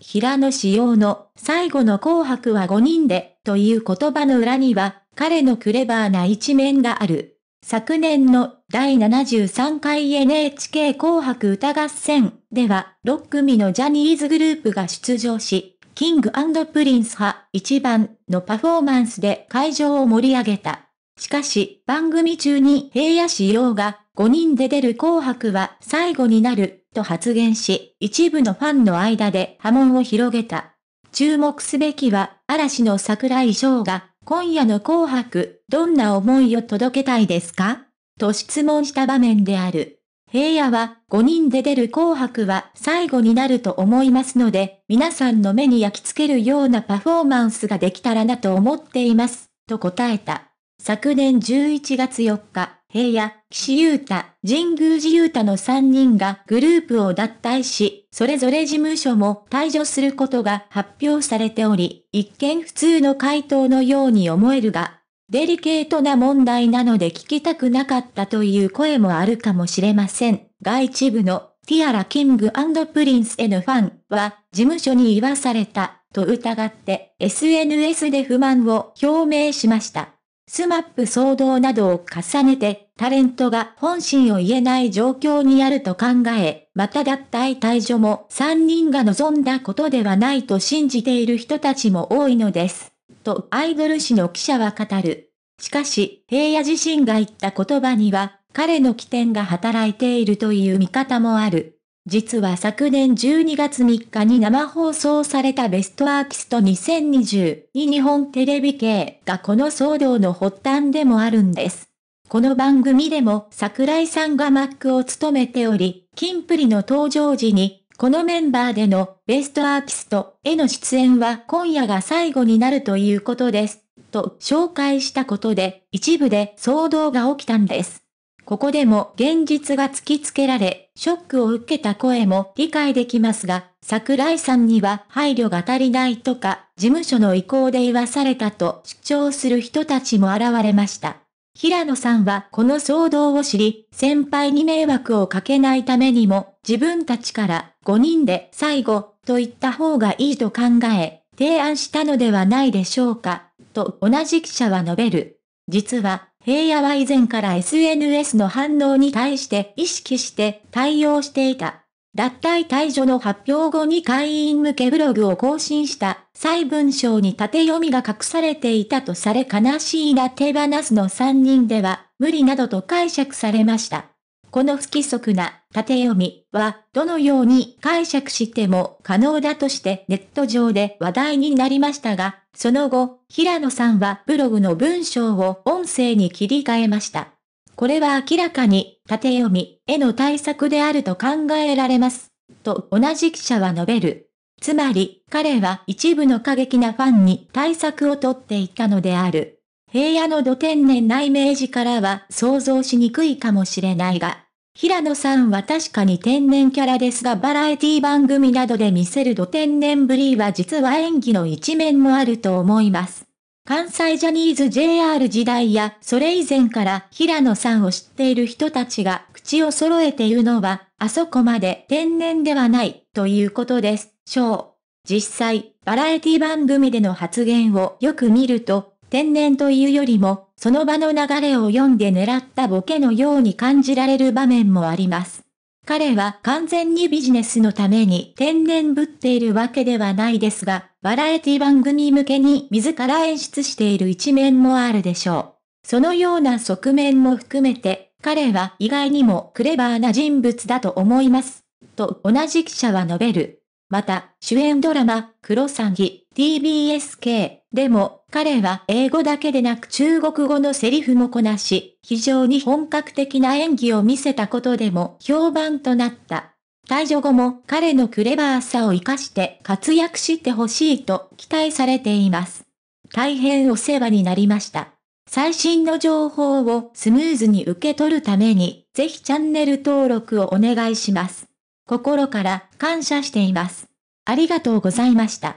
平野紫耀の最後の紅白は5人でという言葉の裏には彼のクレバーな一面がある。昨年の第73回 NHK 紅白歌合戦では6組のジャニーズグループが出場し、キングプリンスは一番のパフォーマンスで会場を盛り上げた。しかし番組中に平野紫耀が5人で出る紅白は最後になると発言し、一部のファンの間で波紋を広げた。注目すべきは嵐の桜井翔が今夜の紅白、どんな思いを届けたいですか？と質問した場面である。平野は5人で出る紅白は最後になると思いますので、皆さんの目に焼き付けるようなパフォーマンスができたらなと思っています、と答えた。昨年11月4日、平野、岸優太、神宮寺優太の3人がグループを脱退し、それぞれ事務所も退場することが発表されており、一見普通の回答のように思えるが、デリケートな問題なので聞きたくなかったという声もあるかもしれません。が一部のティアラキングプリンスへのファンは事務所に言わされたと疑って SNS で不満を表明しました。スマップ騒動などを重ねて、タレントが本心を言えない状況にあると考え、また脱退退場も3人が望んだことではないと信じている人たちも多いのです。とアイドル誌の記者は語る。しかし、平野自身が言った言葉には、彼の起点が働いているという見方もある。実は昨年12月3日に生放送されたベストアーティスト2020に日本テレビ系がこの騒動の発端でもあるんです。この番組でも桜井さんがマックを務めており、キンプリの登場時に、このメンバーでのベストアーティストへの出演は今夜が最後になるということです。と紹介したことで一部で騒動が起きたんです。ここでも現実が突きつけられ、ショックを受けた声も理解できますが、桜井さんには配慮が足りないとか、事務所の意向で言わされたと主張する人たちも現れました。平野さんはこの騒動を知り、先輩に迷惑をかけないためにも、自分たちから5人で最後と言った方がいいと考え、提案したのではないでしょうか、と同じ記者は述べる。実は、平野は以前から SNS の反応に対して意識して対応していた。脱退退場の発表後に会員向けブログを更新した再文章に縦読みが隠されていたとされ悲しいが手放すの3人では無理などと解釈されました。この不規則な縦読みはどのように解釈しても可能だとしてネット上で話題になりましたが、その後、平野さんはブログの文章を音声に切り替えました。これは明らかに縦読みへの対策であると考えられます。と同じ記者は述べる。つまり、彼は一部の過激なファンに対策をとっていたのである。平野の土天然なイメージからは想像しにくいかもしれないが、平野さんは確かに天然キャラですがバラエティ番組などで見せる土天然ぶりは実は演技の一面もあると思います。関西ジャニーズ JR 時代やそれ以前から平野さんを知っている人たちが口を揃えて言うのは、あそこまで天然ではないということです。しょう。実際、バラエティ番組での発言をよく見ると、天然というよりも、その場の流れを読んで狙ったボケのように感じられる場面もあります。彼は完全にビジネスのために天然ぶっているわけではないですが、バラエティ番組向けに自ら演出している一面もあるでしょう。そのような側面も含めて、彼は意外にもクレバーな人物だと思います。と同じ記者は述べる。また、主演ドラマ、クロサギ、TBSK でも、彼は英語だけでなく中国語のセリフもこなし、非常に本格的な演技を見せたことでも評判となった。退場後も彼のクレバーさを活かして活躍してほしいと期待されています。大変お世話になりました。最新の情報をスムーズに受け取るために、ぜひチャンネル登録をお願いします。心から感謝しています。ありがとうございました。